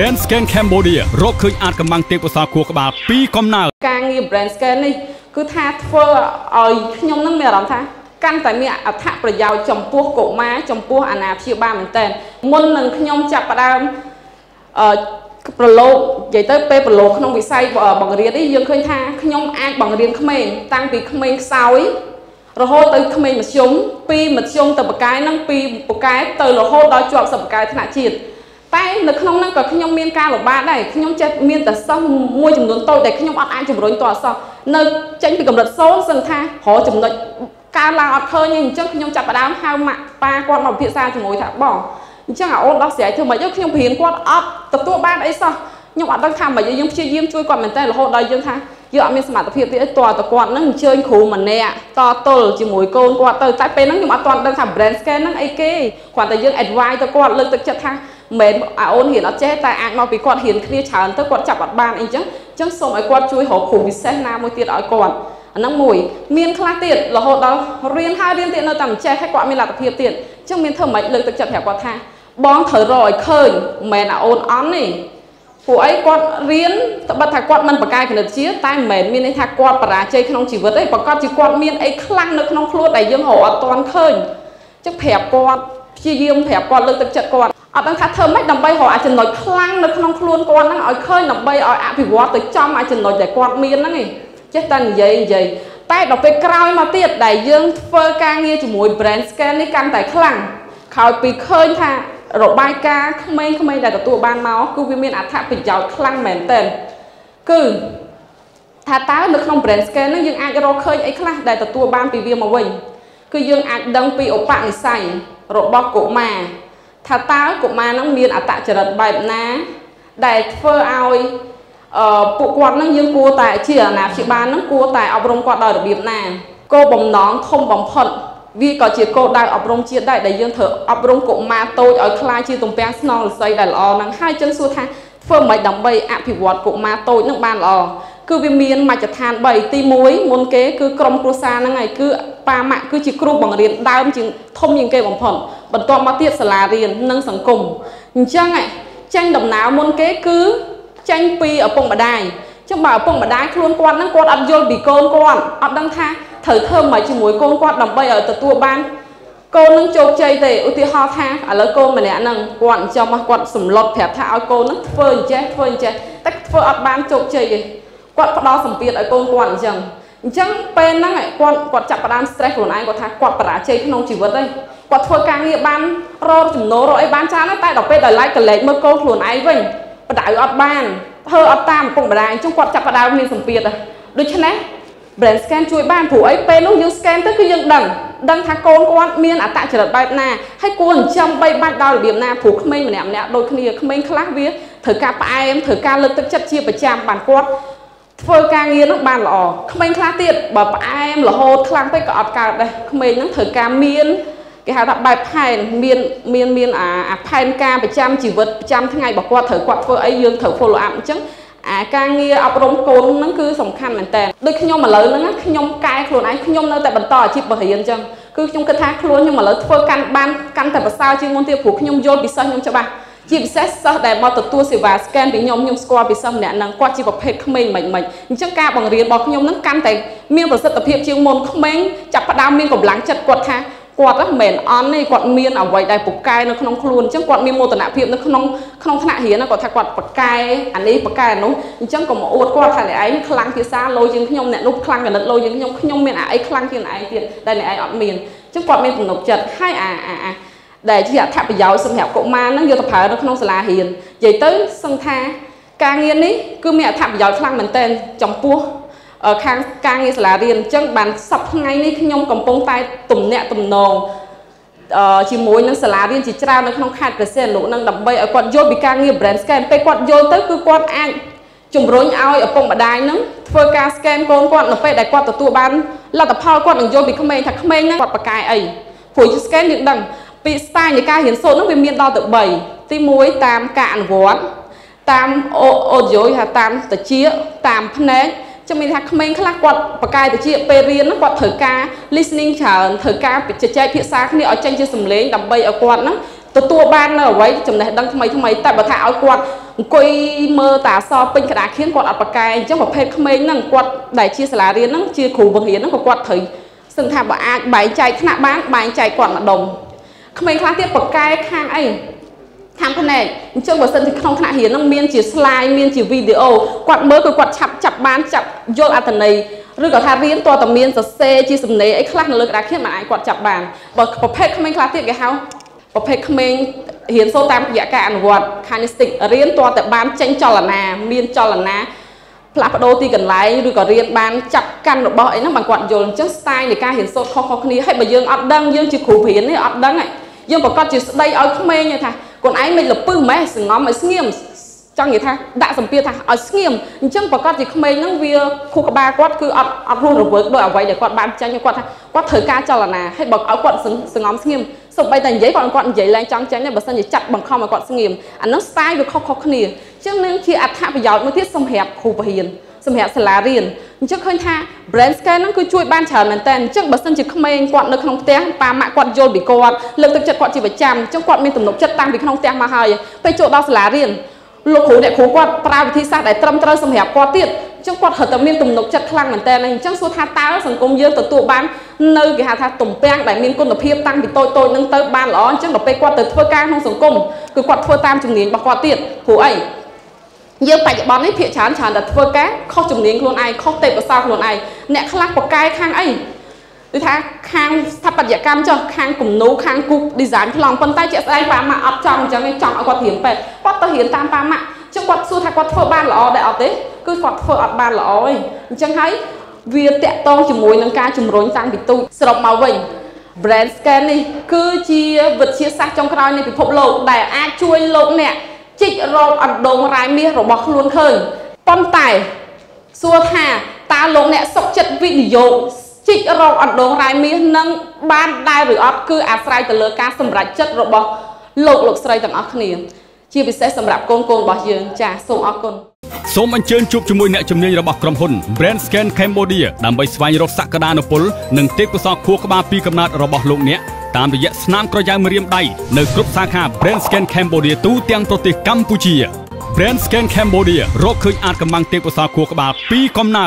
Brand Scan Cambodia រកឃើញអាចកម្បាំងទេពកោសល្យខួរក្បាលពីកំណើតការងារ Brand Scan នេះគឺថាធ្វើឲ្យខ្ញុំនឹងមានអារម្មណ៍ថាកាន់តែមានអត្ថប្រយោជន៍ចំពោះកុមារចំពោះអាណាព្យាបាលមែនតើមុននឹងខ្ញុំចាប់ផ្ដើមអឺប្រឡូកនិយាយទៅពេលប្រឡូកក្នុងវិស័យបង្រៀននេះយើងឃើញថាខ្ញុំអាចបង្រៀនក្មេងតាំងពីក្មេងខ្សោយរហូតទៅក្មេងមធ្យមពីមធ្យមទៅបកាយនឹងពីបកាយទៅរហូតដល់ជាប់សិស្សបកាយថ្នាក់ជាតិ តែនៅក្នុងហ្នឹងក៏ខ្ញុំមានការលំបាកដែរខ្ញុំចេះមានតែសិស្សមួយចំនួនតូចដែលខ្ញុំអត់អាចជំរុញតអសោះនៅចេញពីកម្រិត0សឹងថារកចំណុចការឡើងអត់ឃើញទេអញ្ចឹងខ្ញុំចាប់ផ្ដើមហៅម៉ាក់ប៉ាគាត់មកពិភាក្សាជាមួយថាបងអញ្ចឹងអាអូនដោះស្រាយធ្វើម៉េចខ្ញុំព្រៀនគាត់អត់ទទួលបានអីសោះខ្ញុំអត់ដឹងថាម៉េចយើងព្យាយាមជួយគាត់មែនតើរហូតដល់យើងថាយើងអត់មានសមត្ថភាពទៀតតើតើគាត់នឹងអញ្ជើញគ្រូម្នាក់តទល់ជាមួយកូនគាត់ទៅតែពេលហ្នឹងខ្ញុំអត់ទាន់ដឹងថា brand scan ហ្នឹងអីគេគាត់តែយើង advice ទៅគាត់លើកទឹកចិត្តថា មិនអាអូនហ៊ានអត់ចេះតែអាចមកពីគាត់ហ៊ានគ្នាច្រើនទៅគាត់ចាប់អត់បានអីចឹងអញ្ចឹងសូមឲ្យគាត់ជួយរកគ្រូពិសេសណាមួយទៀតឲ្យគាត់អាហ្នឹងមួយមានខ្លះទៀតរហូតដល់រៀនហើយរៀនទៀតនៅតែមិនចេះហើយគាត់មានលទ្ធភាពទៀតអញ្ចឹងមានធ្វើមិនលើកទឹកចិត្តប្រាប់គាត់ថាបងត្រូវរកឲ្យឃើញមិនមែនអាអូនអន់ទេពួកអីគាត់រៀនត្បិតថាគាត់មិនបកកាយគណិតជាតែមិនមែនមានន័យថាគាត់បរាជ័យក្នុងជីវិតទេប្រកាសជាគាត់មានអីខ្លាំងនៅក្នុងខ្លួនដែលយើងរកអត់ទាន់ឃើញអញ្ចឹងប្រាប់គាត់ព្យាយាមប្រាប់គាត់លើកទឹកចិត្តគាត់ អត់ដឹងថាធ្វើម៉េចដើម្បីរកអាចចំណុចខ្លាំងនៅក្នុងខ្លួនគាត់ហ្នឹងឲ្យឃើញដើម្បីឲ្យអភិវឌ្ឍទៅចំអាចចំណុចដែលគាត់មានហ្នឹងឯងចេះតែនិយាយនិយាយតែដល់ពេលក្រោយមកទៀតដែលយើងធ្វើការងារជាមួយ brand scan នេះកាន់តែខ្លាំងក្រោយពីឃើញថារបាយការណ៍ក្មេងៗដែលទទួលបានមកគឺវាមានអត្ថប្រយោជន៍ខ្លាំងមែនទែនគឺថាតើនៅក្នុង brand scan ហ្នឹងយើងអាចរកឃើញអីខ្លះដែលទទួលបានពីវាមកវិញគឺយើងអាចដឹងពីឧបនិស្ស័យរបស់កុមារ ថាតើកុមារហ្នឹងមានអត្តចរិតបែបណា ដែលធ្វើឲ្យអឺពួកគាត់ហ្នឹងយើងគួរតែជាអាណាព្យាបាលហ្នឹងគួរតែអប់រំគាត់ដោយរបៀបណាគោលបំណងធំបំផុតវាក៏ជាគោលដៅអប់រំជាតិដែរដែលយើងត្រូវអប់រំកុមារតូចឲ្យក្លាយជាទំពាំងស្នងរស័យដែលល្អហ្នឹងហើយចឹងសួរថាធ្វើមិនដើម្បីអភិវឌ្ឍកុមារតូចនឹងបានល្អ គឺវាមានមជ្ឈដ្ឋាន3ទី1មុនគេគឺក្រុមគ្រួសារហ្នឹងហើយគឺប៉ាម៉ាក់គឺជាគ្រូបង្រៀនដើមជាងធំជាងគេបំផុតបន្ទាប់មកទៀតសាលារៀននិងសង្គមអញ្ចឹងចេញដំណើរមុនគេគឺចេញពីឪពុកម្ដាយចឹងបើឪពុកម្ដាយខ្លួនគាត់ហ្នឹងគាត់អត់យល់ពីកូនគាត់អត់ដឹងថាត្រូវធ្វើមិនជាមួយកូនគាត់ដើម្បីឲ្យទទួលបានកូននឹងជោគជ័យទេឧទាហរណ៍ថាឥឡូវកូនម្នាក់ហ្នឹងគាត់ចាំមកគាត់សម្លុតប្រាប់ថាឲ្យកូនហ្នឹងធ្វើអញ្ចេះធ្វើអញ្ចេះតែធ្វើអត់បានជោគជ័យទេ គាត់ផ្ដល់សម្ពាធឲ្យកូនគាត់អញ្ចឹងអញ្ចឹងពេលហ្នឹងគាត់គាត់ចាប់ផ្ដើម stress ខ្លួនឯងគាត់ថាគាត់បរាជ័យក្នុងជីវិតទេគាត់ធ្វើការងារបានរកចំណូលរកអីបានច្រើនតែដល់ពេលដល់ឡែកកលែកមើលកូនខ្លួនឯងវិញបដៅអត់បានធ្វើអត់តាមឪពុកម្ដាយអញ្ចឹងគាត់ចាប់ផ្ដើមមានសម្ពាធដូច្នេះ brand scan ជួយបានព្រោះអីពេលនោះយើង scan ទៅគឺយើងដឹងដឹងថាកូនគាត់មានអត្តចរិតបែបណាហើយគួរចិញ្ចឹមបីបាច់ដល់របៀបណាព្រោះក្មេងម្នាក់ម្នាក់ដូចគ្នាក្មេងខ្លះវាត្រូវការផ្អែមត្រូវការលើកទឹកចិត្តជាប្រចាំបានគាត់ ធ្វើការងារនោះបានល្អក្មេងខ្លះទៀតបើផ្អែមរហូតខ្លាំងពេកក៏អត់កើតដែរក្មេងហ្នឹងត្រូវការមានគេហៅថាបែបផែនមានមានមានអាផែនការប្រចាំជីវិតប្រចាំថ្ងៃរបស់គាត់ត្រូវគាត់ធ្វើអីយើងត្រូវ follow up អញ្ចឹងអាការងារអប់រំកូនហ្នឹងគឺសំខាន់មែនតើដូចខ្ញុំឥឡូវហ្នឹងខ្ញុំកែខ្លួនឯងខ្ញុំនៅតែបន្តអាជីពបរិញ្ញាអញ្ចឹងគឺខ្ញុំគិតថាខ្លួនខ្ញុំឥឡូវធ្វើកាន់បានកាន់តែប្រសើរជាងមុនទៀតព្រោះខ្ញុំយល់ពីសិស្សខ្ញុំច្បាស់ ជាពិសេសសិស្សដែលមកទទួលសេវា scan ពីខ្ញុំខ្ញុំស្គាល់ពីសិស្សម្នាក់ហ្នឹងគាត់ជាប្រភេទក្មេងមិនមិនអញ្ចឹងការបង្រៀនរបស់ខ្ញុំហ្នឹងកាន់តែមានប្រសិទ្ធភាពជាងមុនក្មេងចាប់ផ្ដើមមានកម្លាំងចិត្តគាត់ថាគាត់មិនមែនអន់ទេគាត់មានអ្វីដែលពូកែនៅក្នុងខ្លួនអញ្ចឹងគាត់មានមោទនភាពនៅក្នុងក្នុងថ្នាក់រៀនគាត់ថាគាត់ពូកែអានេះពូកែអានោះអញ្ចឹងក៏មកអួតគាត់ថាអ្នកឯងខ្លាំងភាសាលោជាងខ្ញុំអ្នកនោះខ្លាំងកណិតលោជាងខ្ញុំខ្ញុំមានអាអីខ្លាំងជាងអ្នកឯងទៀតដែលអ្នកឯងអត់មានអញ្ចឹងគាត់មានទំនុកចិត្តហើយអាអាអា ដែលជាអត្ថប្រយោជន៍សម្រាប់កុមារហ្នឹងយកទៅប្រើនៅក្នុងសាលារៀននិយាយទៅសឹងថាការងារនេះគឺមានអត្ថប្រយោជន៍ខ្លាំងមែនទែនចំពោះខាងការងារសាលារៀនអញ្ចឹងបានសប្ថ្ងៃនេះខ្ញុំកំពុងតែទំនាក់ទំនងជាមួយនឹងសាលារៀនជាច្រើននៅក្នុងខេត្តព្រះសីហនុនឹងដើម្បីឲ្យគាត់យល់ពីការងារ brand scan ពេលគាត់យល់ទៅគឺគាត់អាចជំរុញឲ្យឪពុកម្ដាយនឹងធ្វើការ scan កូនគាត់នៅពេលដែលគាត់ទទួលបានលទ្ធផលគាត់នឹងយល់ពីក្មេងថាក្មេងហ្នឹងគាត់បកកាយអីព្រោះ scan យើងដឹង ពី style នៃការរៀនសូត្រហ្នឹងវាមានដល់ទៅ3ទី1តាមការអនុវត្តតាមអូឌីយោថាតាមតិចតាមភ្នែកចាំមានថាក្មេងខ្លះគាត់បកាយទៅជាពេលរៀនហ្នឹងគាត់ត្រូវការ listening ច្រើនត្រូវការជជែកភាសាគ្នាឲ្យចេញជាសំឡេងដើម្បីឲ្យគាត់ហ្នឹងទទទួលបាននៅអ្វីចំណេះដឹងថ្មីថ្មីតែបើថាឲ្យគាត់អង្គុយមើលតាអសពេញក្តារខៀនគាត់អត់ប្រកែអញ្ចឹងប្រភេទក្មេងហ្នឹងគាត់ដែលជាសាលារៀនហ្នឹងជាគ្រូបង្រៀនហ្នឹងក៏គាត់ត្រូវសឹងថាបើអាចបែងចែកថ្នាក់បានបែងចែកគាត់ម្ដុំ ក្មេងខ្លះទៀតប្រកែខាងអីខាងផ្នែកអញ្ចឹងបើសិនជាក្នុងថ្នាក់រៀនហ្នឹងមានជា slide មានជាវីដេអូគាត់មើលគឺគាត់ឆាប់ចាប់បានចាប់យល់អត្ថន័យឬក៏ថារៀនតើតមានសរសេរជាសំណេរអីខ្លះនៅលើក្តារខៀនមិនអាចគាត់ចាប់បានបើប្រភេទក្មេងខ្លះទៀតគេហៅប្រភេទក្មេងរៀនសូត្រតាមរយៈការអនុវត្ត kinesthetic រៀនតើតបានចេញចលនាមានចលនាផ្លាស់ប្ដូរទីកន្លែងឬក៏រៀនបានចាប់កាន់របស់អីហ្នឹងបានគាត់យល់អញ្ចឹង style នៃការរៀនសូត្រខុសៗគ្នាហើយបើយើងអត់ដឹងយើងជាគ្រូរៀននេះអត់ដឹង យើងប្រកាសជាស្ដីឲ្យក្មេងថាខ្លួនឯងមិនលពឹសម៉េះសងំឲ្យស្ងៀមចង់និយាយថាដាក់សម្ពាធថាឲ្យស្ងៀមអញ្ចឹងប្រកាសជាក្មេងហ្នឹងវាខួរក្បាលគាត់គឺអត់អត់រស់រវើកដោយអ្វីដែលគាត់បានចាញ់គាត់ថាគាត់ត្រូវការចលនាហើយបើឲ្យគាត់សងំស្ងៀមសូម្បីតែនិយាយគាត់គាត់និយាយឡើងចង់ចាញ់ដែរបើសិនជាចាត់បង្ខំឲ្យគាត់ស្ងៀមអាហ្នឹង style វាខុសៗគ្នាអញ្ចឹងនឹងជាអត្ថប្រយោជន៍មួយទៀតសម្រាប់គ្រូបរិញ្ញាសម្រាប់សាលារៀន អញ្ចឹងឃើញថា brain scan ហ្នឹងគឺជួយបានច្រើនមែនតើអញ្ចឹងបើសិនជាក្មេងគាត់នៅក្នុងផ្ទះប៉ាម៉ាក់គាត់យល់ពីគាត់លើកទឹកចិត្តគាត់ជាប្រចាំអញ្ចឹងគាត់មានទំនុកចិត្តតាំងពីក្នុងផ្ទះមកហើយពេលចូលដល់សាលារៀនលោកគ្រូអ្នកគ្រូគាត់ប្រើវិធីសាស្ត្រដែលត្រឹមត្រូវសម្រាប់គាត់ទៀតអញ្ចឹងគាត់ត្រូវតែមានទំនុកចិត្តខ្លាំងមែនតើអញ្ចឹងសួរថាតើសង្គមយើងទទួលបាននៅគេហៅថាទំពាំងដែលមានគុណភាពតាំងពីតូចតូចនឹងទៅបានល្អអញ្ចឹងដល់ពេលគាត់ទៅធ្វើការក្នុងសង្គមគឺគាត់ធ្វើតាមជំនាញរបស់គាត់ទៀតព្រោះអី យើងបច្ចុប្បន្ននេះភាគច្រើនច្រើនតែធ្វើការខុសជំនាញខ្លួនឯងខុសទេពកោសល្យខ្លួនឯងអ្នកខ្លះប្រកែខាងអីគឺថាខាងស្ថាបត្យកម្មចុះខាងគំនូខាងគូ design ប្លង់ប៉ុន្តែជាក់ស្ដែងប៉ាម៉ាក់អត់ចង់អញ្ចឹងឯងចង់ឲ្យគាត់រៀនពេទ្យគាត់ទៅរៀនតាមប៉ាម៉ាក់ចឹងគាត់សួរថាគាត់ធ្វើបានល្អដែរអត់ទេគឺគាត់ធ្វើអត់បានល្អទេអញ្ចឹងហើយវាតកតងជាមួយនឹងការជំរុញតាំងពីទូចសរុបមកវិញ brand scan នេះគឺជាវិទ្យាសាស្ត្រចុងក្រោយនៃពិភពលោកដែលអាចជួយលោកអ្នក ជីករកអណ្ដូងរ៉ាយមាសរបស់ខ្លួនឃើញប៉ុន្តែសួរថាតើលោកអ្នកសុខចិត្តវិនិយោគជីករកអណ្ដូងរ៉ាយមាសនឹងបានដែរឬអត់គឺអាស្រ័យទៅលើការសម្រេចចិត្តរបស់លោកលោកស្រីទាំងអស់គ្នាជាពិសេសសម្រាប់កូនកូនរបស់យើងចាសសូមអរគុណសូមអញ្ជើញជួបជាមួយអ្នកជំនាញរបស់ក្រុមហ៊ុន Brand Scan Cambodia ដើម្បីស្វែងរកសក្តានុពលនិងទេពកោសល្យខួរក្បាលពីកំណើតរបស់លោកអ្នក តាមរយៈស្នាមក្រយៅម្រាមដៃនៅគ្រប់សាខា Brand Scan Cambodia ទូទាំងប្រទេសកម្ពុជា Brand Scan Cambodia រកឃើញអាចកម្បាំងទេពកោសល្យខួរក្បាលពីកំណើត